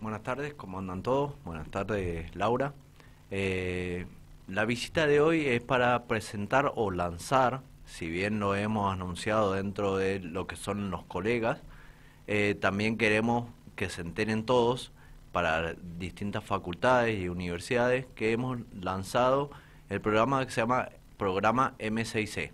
Buenas tardes, ¿cómo andan todos? Buenas tardes, Laura. Eh, la visita de hoy es para presentar o lanzar, si bien lo hemos anunciado dentro de lo que son los colegas, eh, también queremos que se enteren todos para distintas facultades y universidades que hemos lanzado el programa que se llama Programa M6C.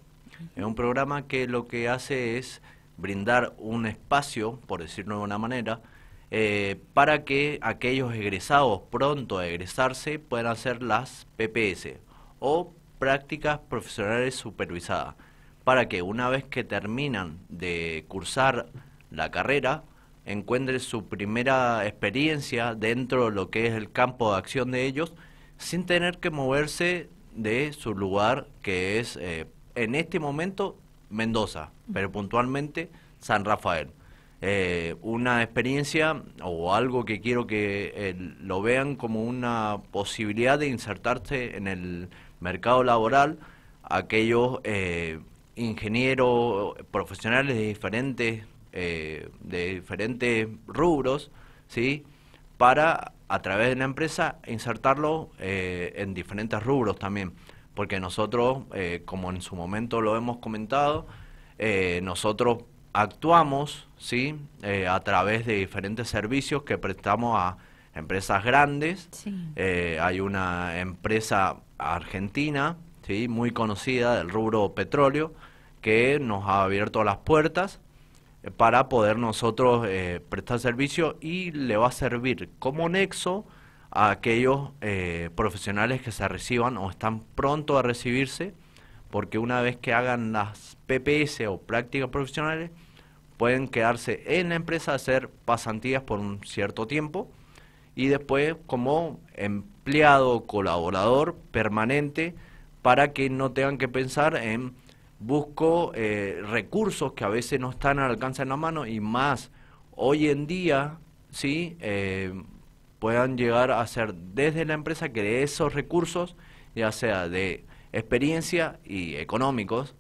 Es un programa que lo que hace es brindar un espacio, por decirlo de una manera, eh, para que aquellos egresados pronto a egresarse puedan hacer las PPS o prácticas profesionales supervisadas, para que una vez que terminan de cursar la carrera, encuentren su primera experiencia dentro de lo que es el campo de acción de ellos, sin tener que moverse de su lugar, que es eh, en este momento Mendoza, pero puntualmente San Rafael. Eh, una experiencia o algo que quiero que eh, lo vean como una posibilidad de insertarse en el mercado laboral aquellos eh, ingenieros profesionales de diferentes de diferentes rubros sí para a través de la empresa insertarlo en diferentes rubros también. Porque nosotros como en su momento lo hemos comentado nosotros actuamos ¿sí? Eh, a través de diferentes servicios que prestamos a empresas grandes. Eh, hay una empresa argentina ¿sí? muy conocida del rubro petróleo que nos ha abierto las puertas eh, para poder nosotros prestar servicio y le va a servir como nexo a aquellos profesionales que se reciban o están pronto a recibirse, porque una vez que hagan las PPS o prácticas profesionales, pueden quedarse en la empresa, hacer pasantías por un cierto tiempo y después como empleado colaborador permanente para que no tengan que pensar en busco eh, recursos que a veces no están al alcance de la mano y más hoy en día sí eh, puedan llegar a ser desde la empresa que de esos recursos ya sea de experiencia y económicos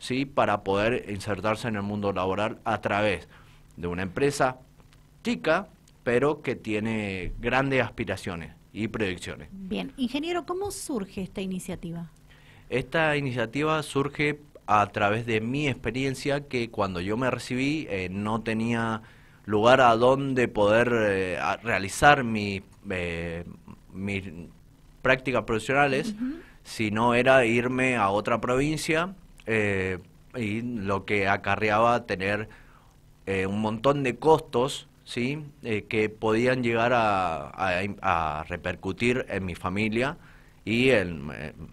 ¿sí? para poder insertarse en el mundo laboral a través de una empresa chica, pero que tiene grandes aspiraciones y proyecciones. Bien, ingeniero, ¿cómo surge esta iniciativa? Esta iniciativa surge a través de mi experiencia que cuando yo me recibí eh, no tenía lugar a donde poder eh, realizar mi, eh, mis prácticas profesionales, sino era irme a otra provincia eh, y lo que acarreaba tener eh, un montón de costos sí eh, que podían llegar a, repercutir en mi familia y en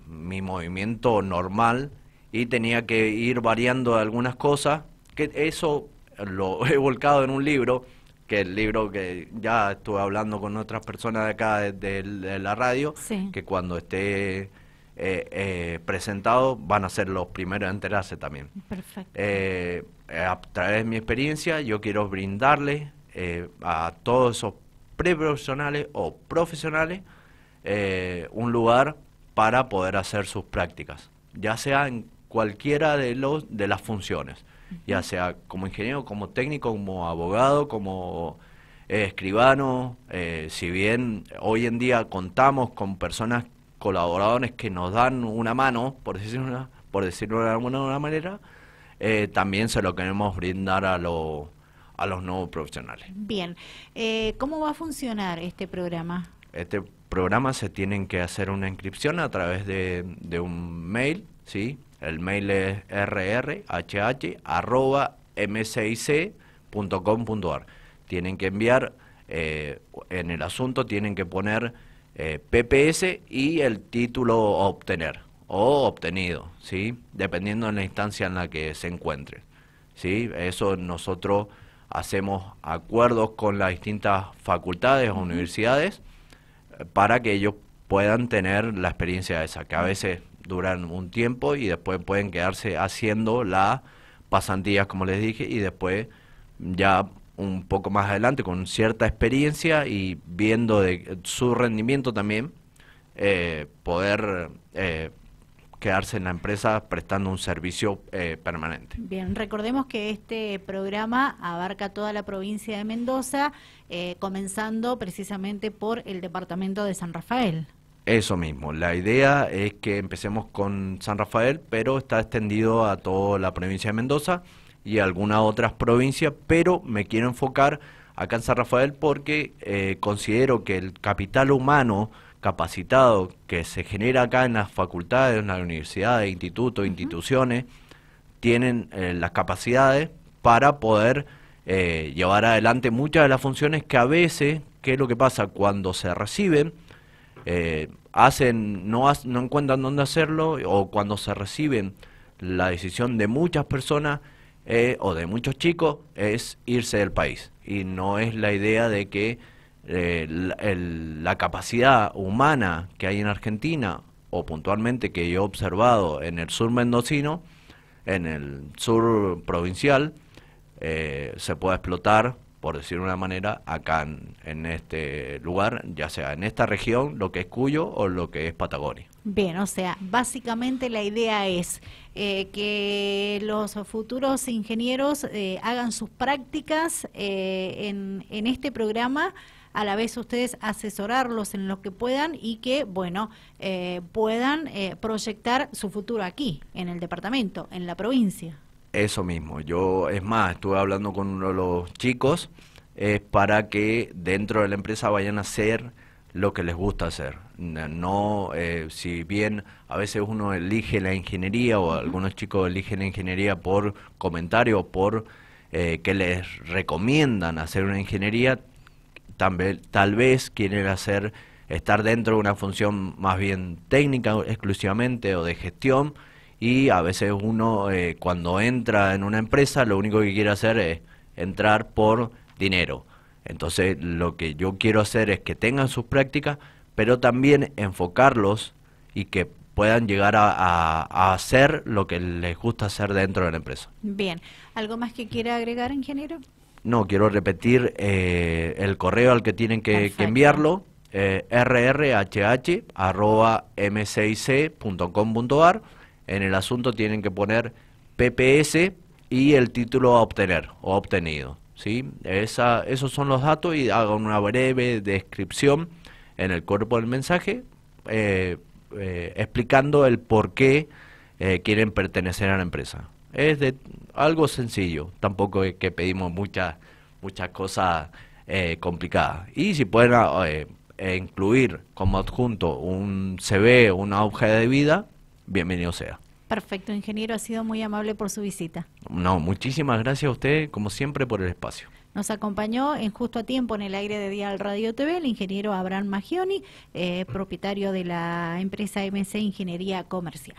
mi movimiento normal y tenía que ir variando algunas cosas que eso lo he volcado en un libro que el libro que ya estuve hablando con otras personas de acá de, la radio que cuando esté eh, eh, presentados van a ser los primeros a enterarse también. Perfecto. Eh, a través de mi experiencia, yo quiero brindarle eh, a todos esos preprofesionales o profesionales un lugar para poder hacer sus prácticas, ya sea en cualquiera de, los, de las funciones, ya sea como ingeniero, como técnico, como abogado, como escribano, si bien hoy en día contamos con personas colaboradores que nos dan una mano, por decirlo, por decirlo de alguna manera, eh, también se lo queremos brindar a, lo, a los nuevos profesionales. Bien, eh, ¿cómo va a funcionar este programa? Este programa se tienen que hacer una inscripción a través de, de un mail, ¿sí? El mail es rrhh.m6c.com.ar. Tienen que enviar, eh, en el asunto tienen que poner eh, PPS y el título obtener o obtenido, ¿sí? Dependiendo de la instancia en la que se encuentre, ¿sí? Eso nosotros hacemos acuerdos con las distintas facultades o universidades para que ellos puedan tener la experiencia esa, que a veces duran un tiempo y después pueden quedarse haciendo las pasantías, como les dije, y después ya un poco más adelante con cierta experiencia y viendo de su rendimiento también, eh, poder eh, quedarse en la empresa prestando un servicio eh, permanente. Bien, recordemos que este programa abarca toda la provincia de Mendoza eh, comenzando precisamente por el departamento de San Rafael. Eso mismo, la idea es que empecemos con San Rafael, pero está extendido a toda la provincia de Mendoza y algunas otras provincias, pero me quiero enfocar acá en San Rafael porque eh, considero que el capital humano capacitado que se genera acá en las facultades, en las universidades, institutos, instituciones, tienen eh, las capacidades para poder eh, llevar adelante muchas de las funciones que a veces, ¿qué es lo que pasa? Cuando se reciben, eh, hacen, no, no encuentran dónde hacerlo o cuando se reciben la decisión de muchas personas eh, o de muchos chicos es irse del país y no es la idea de que eh, la, capacidad humana que hay en Argentina o puntualmente que yo he observado en el sur mendocino, en el sur provincial, se pueda explotar por decir de una manera, acá en, este lugar, ya sea en esta región, lo que es Cuyo o lo que es Patagonia. Bien, o sea, básicamente la idea es eh, que los futuros ingenieros eh, hagan sus prácticas eh, en, en este programa a la vez ustedes asesorarlos en lo que puedan y que, bueno, puedan proyectar su futuro aquí, en el departamento, en la provincia. Eso mismo, yo es más, estuve hablando con uno de los chicos, es para que dentro de la empresa vayan a hacer lo que les gusta hacer. No, eh, si bien a veces uno elige la ingeniería o algunos chicos eligen la ingeniería por comentario, por eh, que les recomiendan hacer una ingeniería, también, tal vez quieren hacer estar dentro de una función más bien técnica exclusivamente o de gestión y a veces uno eh, cuando entra en una empresa lo único que quiere hacer es entrar por dinero. Entonces lo que yo quiero hacer es que tengan sus prácticas, pero también enfocarlos y que puedan llegar a, hacer lo que les gusta hacer dentro de la empresa. Bien, ¿algo más que quiera agregar, ingeniero? No, quiero repetir eh, el correo al que tienen que, enviarlo, eh, rrhh.m6c.com.ar en el asunto tienen que poner PPS y el título a obtener o obtenido. ¿Sí? Esa, esos son los datos y hagan una breve descripción en el cuerpo del mensaje eh, eh, explicando el por qué eh, quieren pertenecer a la empresa. Es de algo sencillo, tampoco es que pedimos muchas muchas cosas complicadas. Y si pueden incluir como adjunto un CV, una hoja de vida, bienvenido sea. Perfecto, ingeniero, ha sido muy amable por su visita. No, muchísimas gracias a usted, como siempre, por el espacio. Nos acompañó en justo a tiempo en el aire de Dial Radio TV el ingeniero Abraham Magioni, eh, propietario de la empresa MC Ingeniería Comercial.